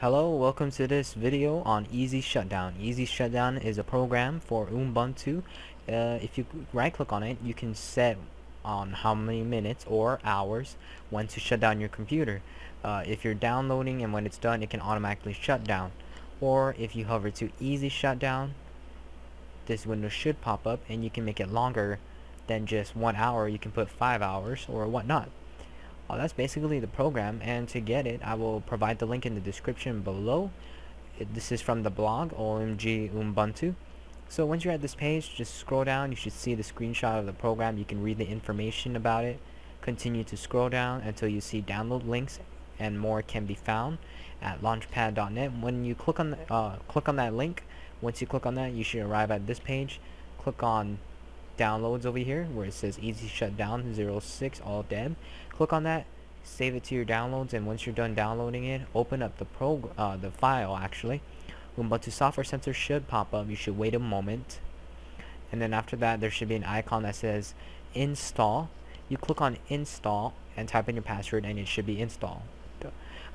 Hello, welcome to this video on Easy Shutdown. Easy Shutdown is a program for Ubuntu. Uh, if you right click on it, you can set on how many minutes or hours when to shut down your computer. Uh, if you're downloading and when it's done, it can automatically shut down. Or if you hover to Easy Shutdown, this window should pop up and you can make it longer than just one hour. You can put five hours or whatnot. Uh, that's basically the program and to get it I will provide the link in the description below. It, this is from the blog OMG Ubuntu. So once you're at this page just scroll down. You should see the screenshot of the program. You can read the information about it. Continue to scroll down until you see download links and more can be found at launchpad.net when you click on uh, click on that link once you click on that you should arrive at this page. Click on downloads over here where it says easy shutdown 06 all deb click on that save it to your downloads and once you're done downloading it open up the pro uh, the file actually. Ubuntu Software Center should pop up. You should wait a moment. And then after that there should be an icon that says install. You click on install and type in your password and it should be installed.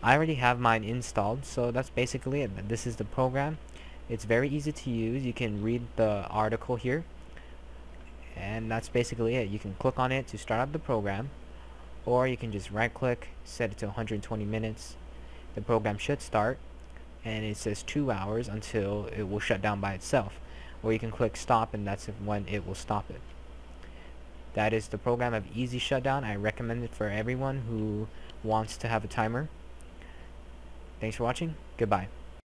I already have mine installed so that's basically it. This is the program. It's very easy to use. You can read the article here and that's basically it. You can click on it to start up the program or you can just right click set it to 120 minutes. The program should start and it says two hours until it will shut down by itself or you can click stop and that's when it will stop it. That is the program of easy shutdown. I recommend it for everyone who wants to have a timer. Thanks for watching. Goodbye